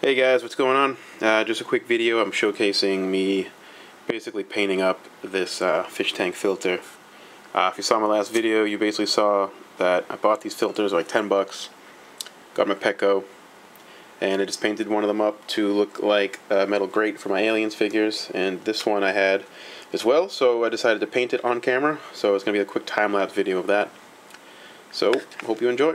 Hey guys, what's going on? Uh, just a quick video. I'm showcasing me basically painting up this uh, fish tank filter. Uh, if you saw my last video, you basically saw that I bought these filters like 10 bucks. Got my Petco, and I just painted one of them up to look like a metal grate for my aliens figures. And this one I had as well, so I decided to paint it on camera. So it's gonna be a quick time lapse video of that. So hope you enjoy.